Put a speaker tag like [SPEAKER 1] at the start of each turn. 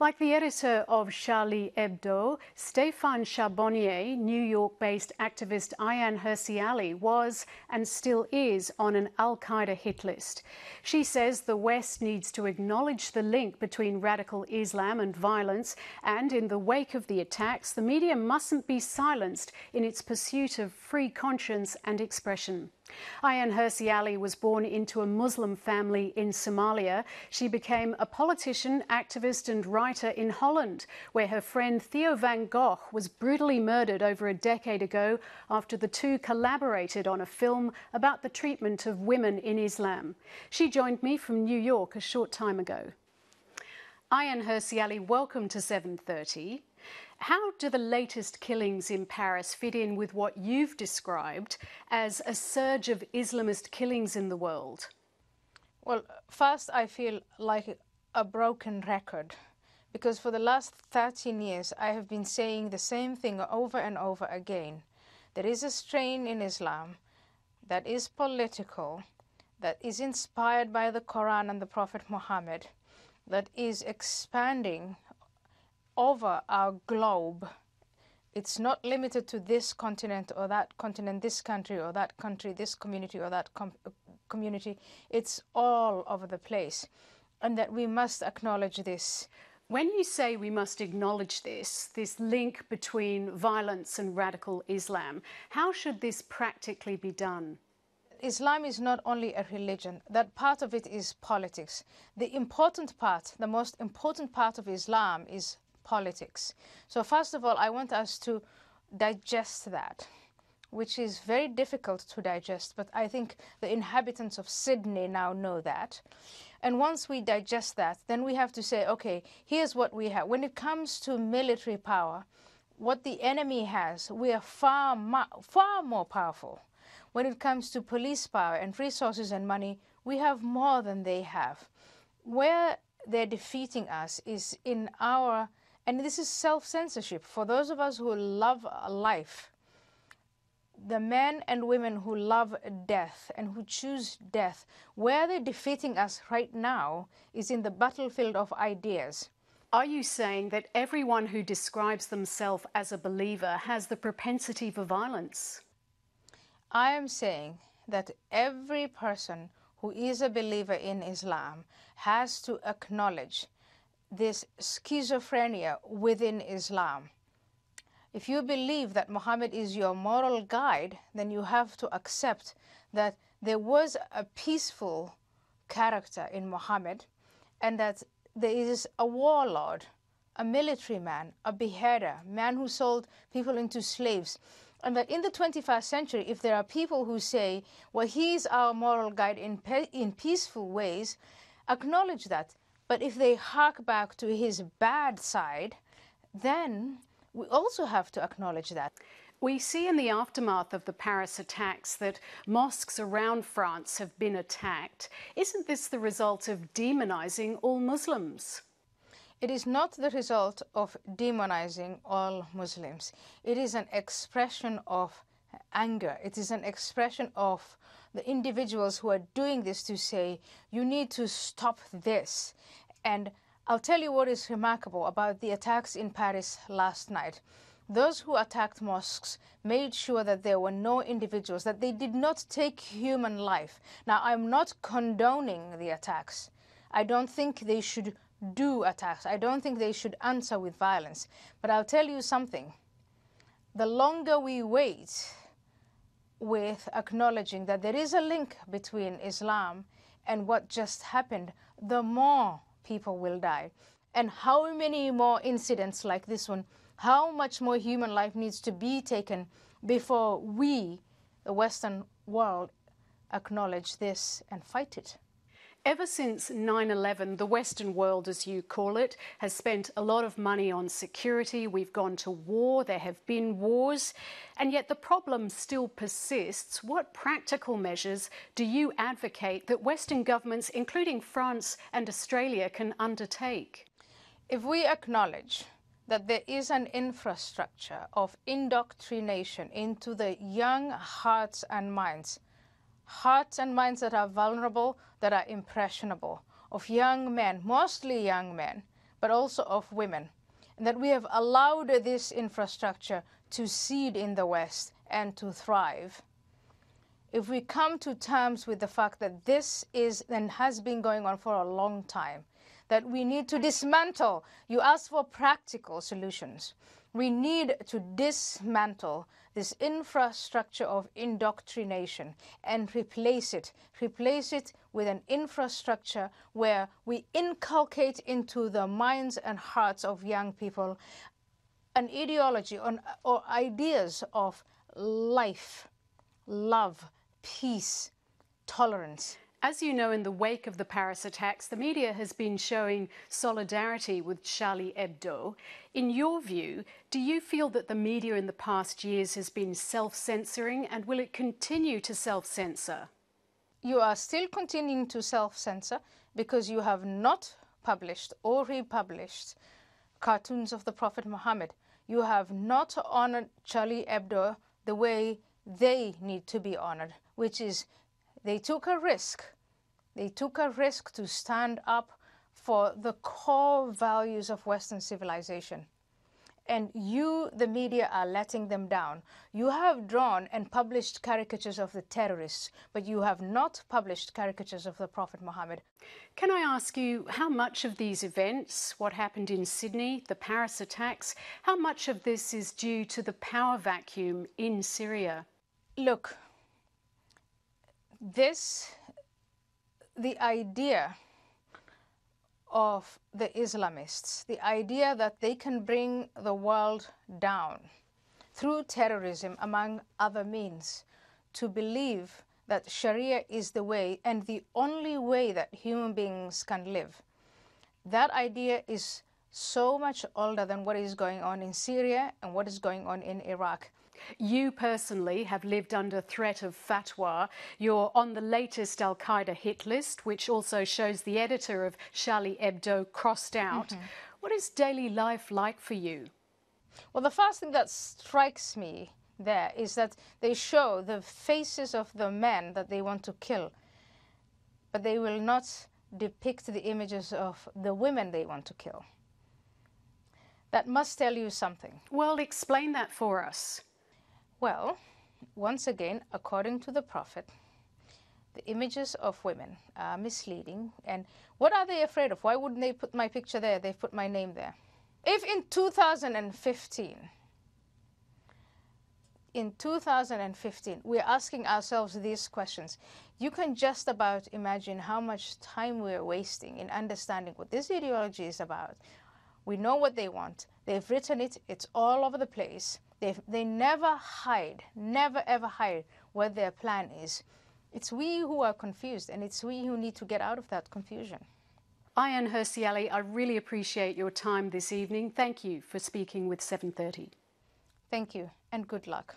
[SPEAKER 1] Like the editor of Charlie Hebdo, Stéphane Charbonnier, New York based activist Ayaan Hirsi Ali was and still is on an Al Qaeda hit list. She says the West needs to acknowledge the link between radical Islam and violence, and in the wake of the attacks, the media mustn't be silenced in its pursuit of free conscience and expression. Ayaan Hirsi Ali was born into a Muslim family in Somalia. She became a politician, activist, and writer in Holland, where her friend Theo van Gogh was brutally murdered over a decade ago after the two collaborated on a film about the treatment of women in Islam. She joined me from New York a short time ago. Ayaan Hirsi Ali, welcome to 7:30. How do the latest killings in Paris fit in with what you've described as a surge of Islamist killings in the world?
[SPEAKER 2] Well, first, I feel like a broken record because for the last 13 years, I have been saying the same thing over and over again. There is a strain in Islam that is political, that is inspired by the Quran and the Prophet Muhammad, that is expanding over our globe. It's not limited to this continent or that continent, this country or that country, this community or that com community. It's all over the place. And that we must acknowledge this.
[SPEAKER 1] When you say we must acknowledge this, this link between violence and radical Islam, how should this practically be done?
[SPEAKER 2] Islam is not only a religion, that part of it is politics. The important part, the most important part of Islam is politics. So first of all, I want us to digest that, which is very difficult to digest, but I think the inhabitants of Sydney now know that. And once we digest that, then we have to say, okay, here's what we have. When it comes to military power, what the enemy has, we are far, far more powerful. When it comes to police power and resources and money, we have more than they have. Where they're defeating us is in our and this is self censorship. For those of us who love life, the men and women who love death and who choose death, where they're defeating us right now is in the battlefield of ideas.
[SPEAKER 1] Are you saying that everyone who describes themselves as a believer has the propensity for violence?
[SPEAKER 2] I am saying that every person who is a believer in Islam has to acknowledge this schizophrenia within Islam. If you believe that Muhammad is your moral guide, then you have to accept that there was a peaceful character in Muhammad and that there is a warlord, a military man, a beheader, man who sold people into slaves. And that in the 21st century, if there are people who say, well, he's our moral guide in, in peaceful ways, acknowledge that. But if they hark back to his bad side, then we also have to acknowledge that.
[SPEAKER 1] We see in the aftermath of the Paris attacks that mosques around France have been attacked. Isn't this the result of demonizing all Muslims?
[SPEAKER 2] It is not the result of demonizing all Muslims. It is an expression of anger. It is an expression of the individuals who are doing this to say, you need to stop this. And I'll tell you what is remarkable about the attacks in Paris last night. Those who attacked mosques made sure that there were no individuals, that they did not take human life. Now, I'm not condoning the attacks. I don't think they should do attacks. I don't think they should answer with violence. But I'll tell you something. The longer we wait with acknowledging that there is a link between Islam and what just happened, the more people will die. And how many more incidents like this one, how much more human life needs to be taken before we, the Western world, acknowledge this and fight it?
[SPEAKER 1] Ever since 9 11, the Western world, as you call it, has spent a lot of money on security. We've gone to war, there have been wars, and yet the problem still persists. What practical measures do you advocate that Western governments, including France and Australia, can undertake?
[SPEAKER 2] If we acknowledge that there is an infrastructure of indoctrination into the young hearts and minds hearts and minds that are vulnerable, that are impressionable, of young men, mostly young men, but also of women. And that we have allowed this infrastructure to seed in the West and to thrive. If we come to terms with the fact that this is and has been going on for a long time, that we need to dismantle, you ask for practical solutions. We need to dismantle this infrastructure of indoctrination and replace it. Replace it with an infrastructure where we inculcate into the minds and hearts of young people an ideology on, or ideas of life, love, peace, tolerance.
[SPEAKER 1] As you know, in the wake of the Paris attacks, the media has been showing solidarity with Charlie Hebdo. In your view, do you feel that the media in the past years has been self censoring and will it continue to self censor?
[SPEAKER 2] You are still continuing to self censor because you have not published or republished cartoons of the Prophet Muhammad. You have not honored Charlie Hebdo the way they need to be honored, which is they took a risk. They took a risk to stand up for the core values of Western civilization. And you, the media, are letting them down. You have drawn and published caricatures of the terrorists, but you have not published caricatures of the Prophet Muhammad.
[SPEAKER 1] Can I ask you how much of these events, what happened in Sydney, the Paris attacks, how much of this is due to the power vacuum in Syria?
[SPEAKER 2] Look, this, the idea of the Islamists, the idea that they can bring the world down through terrorism, among other means, to believe that Sharia is the way and the only way that human beings can live. That idea is so much older than what is going on in Syria and what is going on in Iraq.
[SPEAKER 1] You personally have lived under threat of fatwa. You're on the latest Al Qaeda hit list, which also shows the editor of Charlie Hebdo crossed out. Mm -hmm. What is daily life like for you?
[SPEAKER 2] Well, the first thing that strikes me there is that they show the faces of the men that they want to kill, but they will not depict the images of the women they want to kill. That must tell you something.
[SPEAKER 1] Well, explain that for us.
[SPEAKER 2] Well, once again, according to the Prophet, the images of women are misleading. And what are they afraid of? Why wouldn't they put my picture there? They put my name there. If in 2015, in 2015, we're asking ourselves these questions, you can just about imagine how much time we're wasting in understanding what this ideology is about. We know what they want. They've written it. It's all over the place. They, they never hide, never ever hide what their plan is. It's we who are confused, and it's we who need to get out of that confusion.
[SPEAKER 1] Ayaan Hirsi Ali, I really appreciate your time this evening. Thank you for speaking with 730.
[SPEAKER 2] Thank you, and good luck.